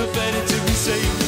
for better to be safe.